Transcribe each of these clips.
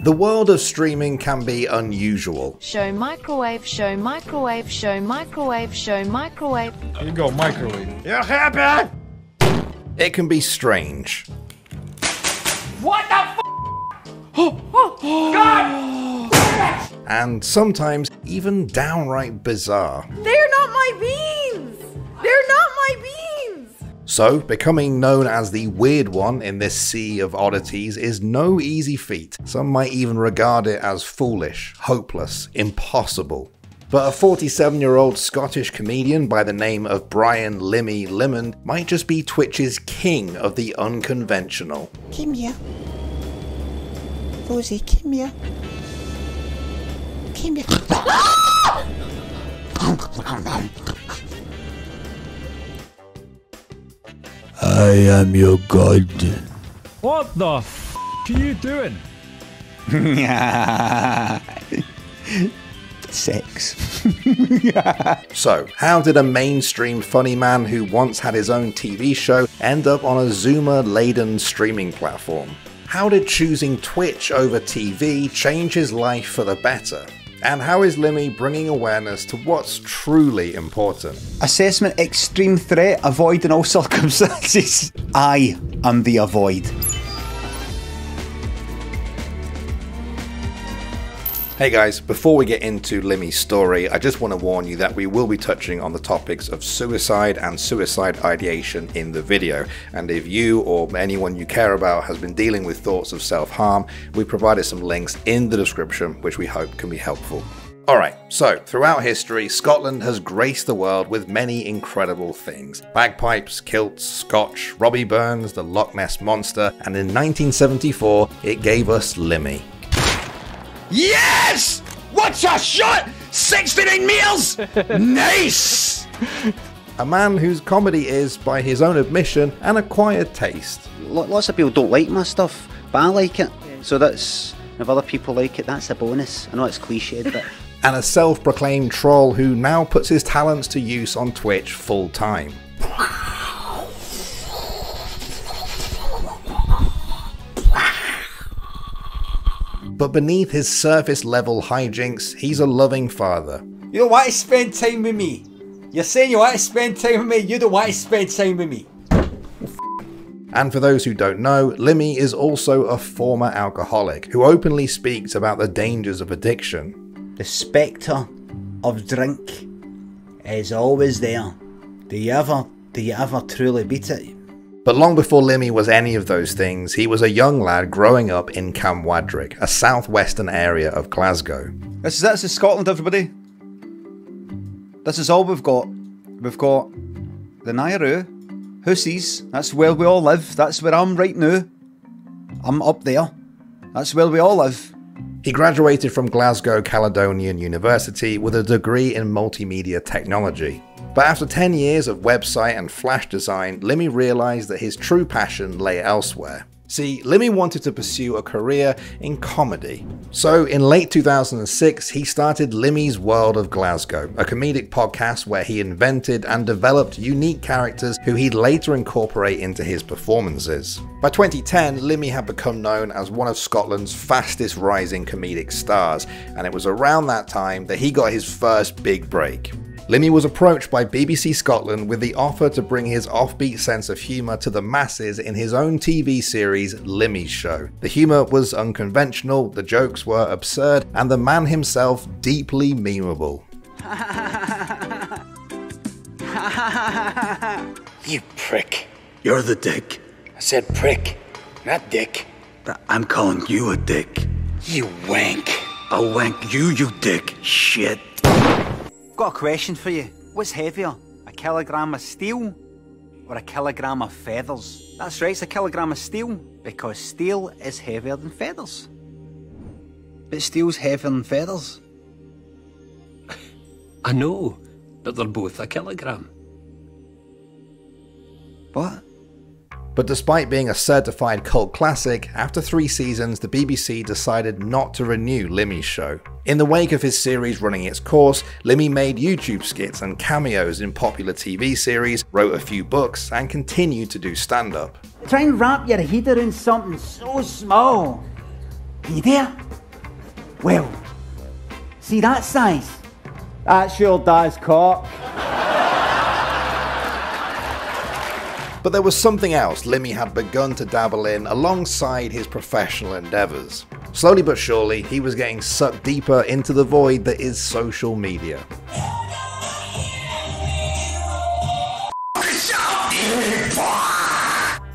The world of streaming can be unusual. Show microwave, show microwave, show microwave, show microwave. There you go, microwave. You're happy! It can be strange. What the f? God! And sometimes even downright bizarre. They're not my beans! They're not my beans! So, becoming known as the weird one in this sea of oddities is no easy feat. Some might even regard it as foolish, hopeless, impossible. But a 47 year old Scottish comedian by the name of Brian Limmy Limond might just be Twitch's king of the unconventional. Come here. Rosie, come here. Come here. I am your god. What the f are you doing? Sex. So, how did a mainstream funny man who once had his own TV show end up on a Zoomer laden streaming platform? How did choosing Twitch over TV change his life for the better? And how is Limmy bringing awareness to what's truly important? Assessment extreme threat, avoid in all circumstances. I am the avoid. Hey guys, before we get into Limmy's story, I just want to warn you that we will be touching on the topics of suicide and suicide ideation in the video. And if you or anyone you care about has been dealing with thoughts of self harm, we provided some links in the description which we hope can be helpful. Alright, so throughout history, Scotland has graced the world with many incredible things bagpipes, kilts, scotch, Robbie Burns, the Loch Ness Monster, and in 1974, it gave us Limmy. Yes! What's a shot? 69 meals! nice! A man whose comedy is, by his own admission, an acquired taste. Lots of people don't like my stuff, but I like it. So that's if other people like it, that's a bonus. I know it's cliched, but and a self proclaimed troll who now puts his talents to use on Twitch full time. But beneath his surface level hijinks, he's a loving father. You don't want to spend time with me. You're saying you want to spend time with me, you don't want to spend time with me. And for those who don't know, Limmy is also a former alcoholic who openly speaks about the dangers of addiction. The spectre of drink is always there. Do you ever, do you ever truly beat it? But long before Limmy was any of those things, he was a young lad growing up in Carnwadric, a southwestern area of Glasgow. This is this is Scotland, everybody. This is all we've got. We've got the Nairu, Hussies. That's where we all live. That's where I'm right now. I'm up there. That's where we all live. He graduated from Glasgow Caledonian University with a degree in multimedia technology. But after 10 years of website and flash design, Limmy realized that his true passion lay elsewhere. See, Limmy wanted to pursue a career in comedy. So, in late 2006, he started Limmy's World of Glasgow, a comedic podcast where he invented and developed unique characters who he'd later incorporate into his performances. By 2010, Limmy had become known as one of Scotland's fastest rising comedic stars, and it was around that time that he got his first big break. Limmy was approached by BBC Scotland with the offer to bring his offbeat sense of humour to the masses in his own TV series Limmy's Show. The humour was unconventional, the jokes were absurd, and the man himself deeply memeable. You prick. You're the dick. I said prick, not dick. But I'm calling you a dick. You wank. I'll wank you, you dick. Shit. Got a question for you. What's heavier, a kilogram of steel or a kilogram of feathers? That's right, it's a kilogram of steel because steel is heavier than feathers. but steel's heavier than feathers. I know, but they're both a kilogram. What? But despite being a certified cult classic, after three seasons, the BBC decided not to renew Limmy's show. In the wake of his series running its course, Limmy made YouTube skits and cameos in popular TV series, wrote a few books, and continued to do stand up. Try and wrap your head around something so small. Can you it? Well, see that size? That's your dad's cock. But there was something else Limmy had begun to dabble in alongside his professional endeavours. Slowly but surely, he was getting sucked deeper into the void that is social media.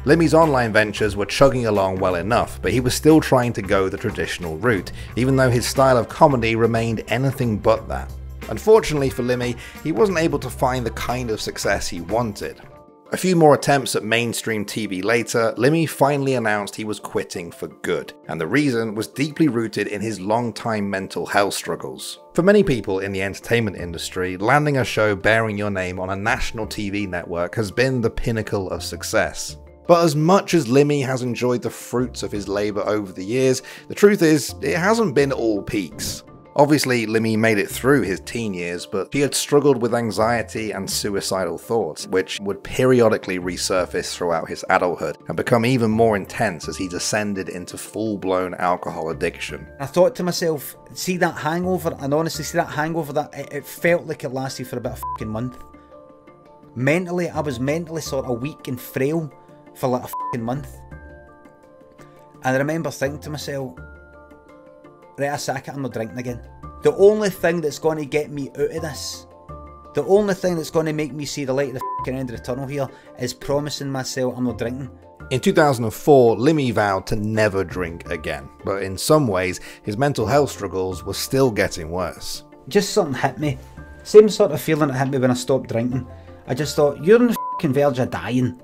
Limmy's online ventures were chugging along well enough, but he was still trying to go the traditional route, even though his style of comedy remained anything but that. Unfortunately for Limmy, he wasn't able to find the kind of success he wanted. A few more attempts at mainstream TV later, Limmy finally announced he was quitting for good, and the reason was deeply rooted in his long-time mental health struggles. For many people in the entertainment industry, landing a show bearing your name on a national TV network has been the pinnacle of success. But as much as Limmy has enjoyed the fruits of his labour over the years, the truth is, it hasn't been all peaks. Obviously, Limmy made it through his teen years, but he had struggled with anxiety and suicidal thoughts, which would periodically resurface throughout his adulthood and become even more intense as he descended into full blown alcohol addiction. I thought to myself, see that hangover, and honestly, see that hangover, that it, it felt like it lasted for about a fucking month. Mentally, I was mentally sort of weak and frail for like a fucking month. And I remember thinking to myself, right, I sack it, I'm not drinking again. The only thing that's going to get me out of this, the only thing that's going to make me see the light at the end of the tunnel here is promising myself I'm not drinking. In 2004, Limmy vowed to never drink again, but in some ways, his mental health struggles were still getting worse. Just something hit me. Same sort of feeling that hit me when I stopped drinking. I just thought, you're on the fucking verge of dying.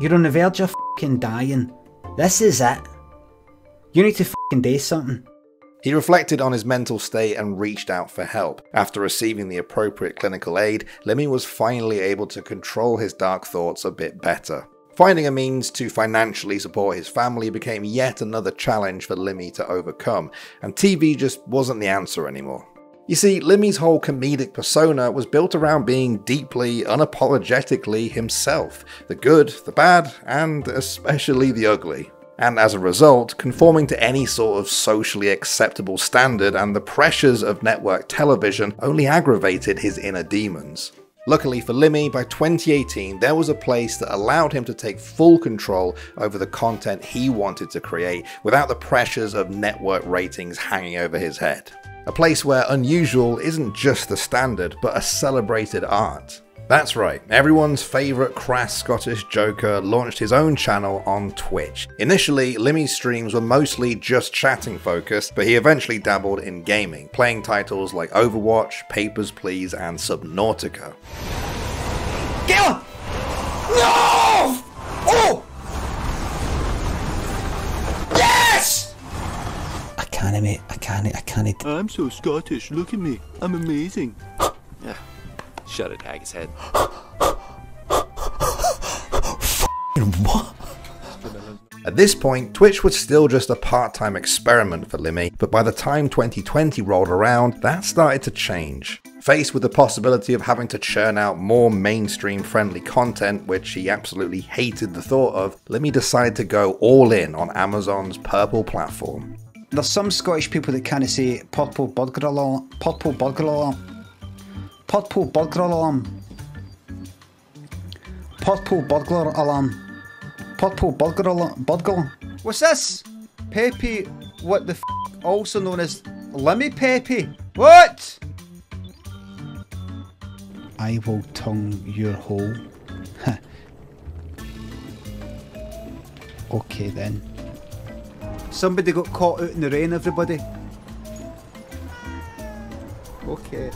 You're on the verge of fucking dying. This is it. You need to fucking do something. He reflected on his mental state and reached out for help. After receiving the appropriate clinical aid, Limmy was finally able to control his dark thoughts a bit better. Finding a means to financially support his family became yet another challenge for Limmy to overcome, and TV just wasn't the answer anymore. You see, Limmy's whole comedic persona was built around being deeply, unapologetically himself the good, the bad, and especially the ugly. And as a result, conforming to any sort of socially acceptable standard and the pressures of network television only aggravated his inner demons. Luckily for Limmy, by 2018 there was a place that allowed him to take full control over the content he wanted to create without the pressures of network ratings hanging over his head. A place where unusual isn't just the standard, but a celebrated art. That's right, everyone's favourite crass Scottish joker launched his own channel on Twitch. Initially, Limmy's streams were mostly just chatting focused, but he eventually dabbled in gaming, playing titles like Overwatch, Papers, Please, and Subnautica. Get him! No! Oh! Yes! I can't, mate. I can't. I can't. I'm so Scottish. Look at me. I'm amazing. Yeah. Shut it, Haggis head. At this point, Twitch was still just a part-time experiment for Limmy, but by the time 2020 rolled around, that started to change. Faced with the possibility of having to churn out more mainstream friendly content, which he absolutely hated the thought of, Limmy decided to go all in on Amazon's Purple platform. There's some Scottish people that kind of say purple burglar alarm, purple burglar alarm, purple burglar alarm, purple burglar alarm, purple burglar alarm. What's this? Pepe, what the f also known as Limmy Pepe. What? I will tongue your hole. okay then. Somebody got caught out in the rain, everybody. Okay.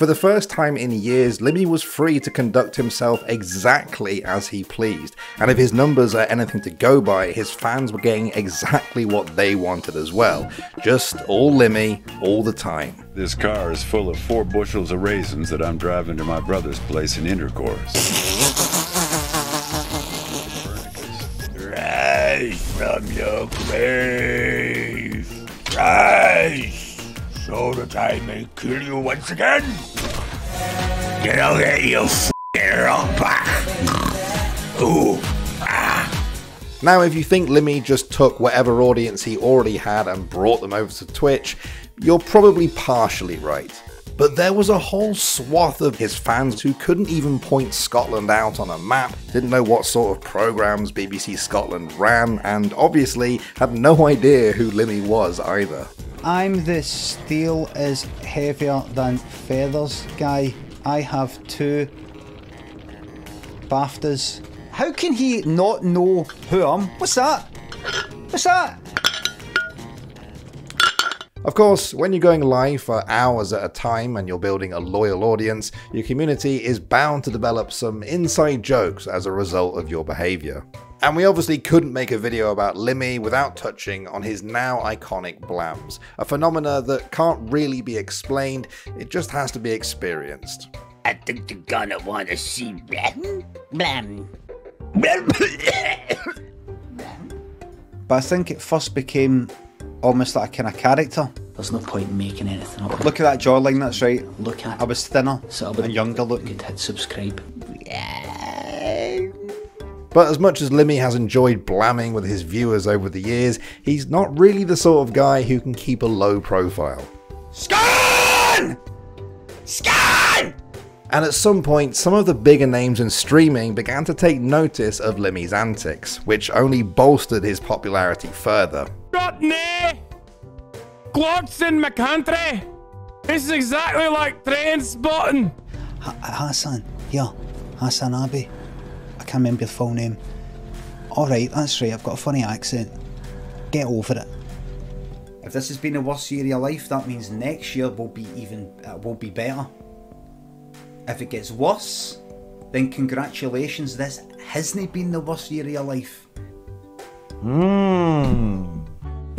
For the first time in years, Limmy was free to conduct himself exactly as he pleased, and if his numbers are anything to go by, his fans were getting exactly what they wanted as well. Just all Limmy, all the time. This car is full of four bushels of raisins that I'm driving to my brother's place in intercourse. Rise from your grave. Rise, so that I may kill you once again. Get out here, you f***ing rock Ooh, ah. Now, if you think Limmy just took whatever audience he already had and brought them over to Twitch, you're probably partially right. But there was a whole swath of his fans who couldn't even point Scotland out on a map, didn't know what sort of programs BBC Scotland ran, and obviously had no idea who Limmy was either. I'm the steel is heavier than feathers guy. I have two BAFTAs. How can he not know who I'm? What's that? What's that? Of course, when you're going live for hours at a time and you're building a loyal audience, your community is bound to develop some inside jokes as a result of your behaviour. And we obviously couldn't make a video about Limmy without touching on his now iconic blams, a phenomena that can't really be explained, it just has to be experienced. I think they're gonna wanna see blam. Blam. But I think it first became almost like a kind of character. There's no point in making anything up. Look at that jawline, that's right. Look at I was thinner So I would and younger looking. could hit subscribe. Yeah. But as much as Limmy has enjoyed blamming with his viewers over the years, he's not really the sort of guy who can keep a low profile. Scan! Scan! And at some point, some of the bigger names in streaming began to take notice of Limmy's antics, which only bolstered his popularity further. Got nae clocks in my country. This is exactly like train spotting. Ha- Hassan, here, HasanAbi. I can't remember your full name. Alright, that's right, I've got a funny accent. Get over it. If this has been the worst year of your life, that means next year will be even uh, will be better. If it gets worse, then congratulations, this hasn't been the worst year of your life.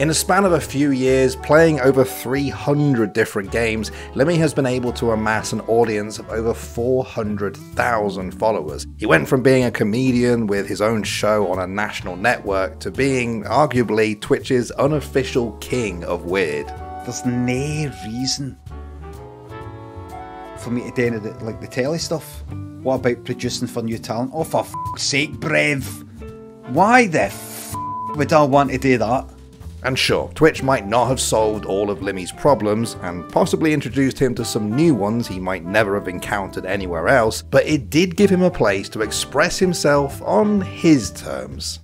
In a span of a few years, playing over 300 different games, Limmy has been able to amass an audience of over 400,000 followers. He went from being a comedian with his own show on a national network to being arguably Twitch's unofficial king of weird. There's no reason for me to do any of the, like the telly stuff. What about producing for new talent? Oh, for f***'s sake, Brev! Why the f*** would I want to do that? And sure, Twitch might not have solved all of Limmy's problems and possibly introduced him to some new ones he might never have encountered anywhere else, but it did give him a place to express himself on his terms.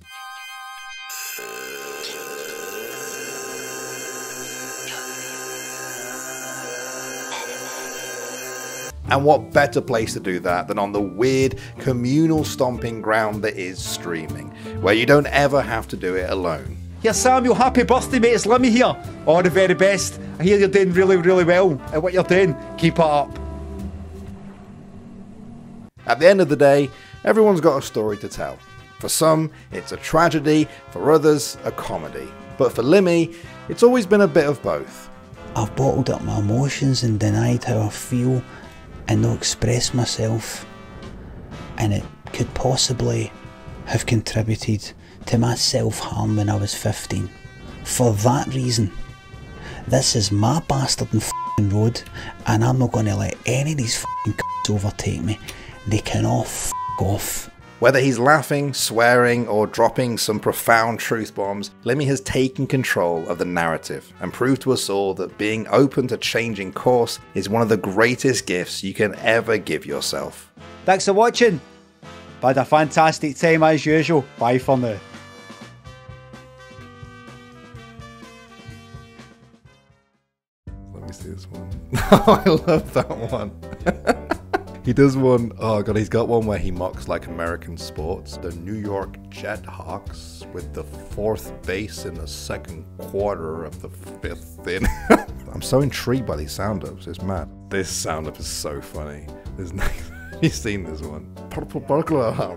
And what better place to do that than on the weird communal stomping ground that is streaming, where you don't ever have to do it alone. Here, Samuel, happy birthday, mate. It's Limmy here. All the very best. I hear you're doing really, really well at what you're doing. Keep it up. At the end of the day, everyone's got a story to tell. For some, it's a tragedy, for others, a comedy. But for Limmy, it's always been a bit of both. I've bottled up my emotions and denied how I feel and not expressed myself. And it could possibly have contributed to my self harm when I was 15. For that reason, this is my bastard and fing road, and I'm not going to let any of these fing cunts overtake me. They can all f off. Whether he's laughing, swearing, or dropping some profound truth bombs, Limmy has taken control of the narrative and proved to us all that being open to changing course is one of the greatest gifts you can ever give yourself. Thanks for watching. I've had a fantastic time as usual. Bye for now. Me see this one. Oh, I love that one. he does one, oh god, he's got one where he mocks like American sports. The New York Jethawks with the fourth base in the second quarter of the fifth inning. I'm so intrigued by these sound ups, it's mad. This sound up is so funny. There's no, have seen this one? Purple burglar.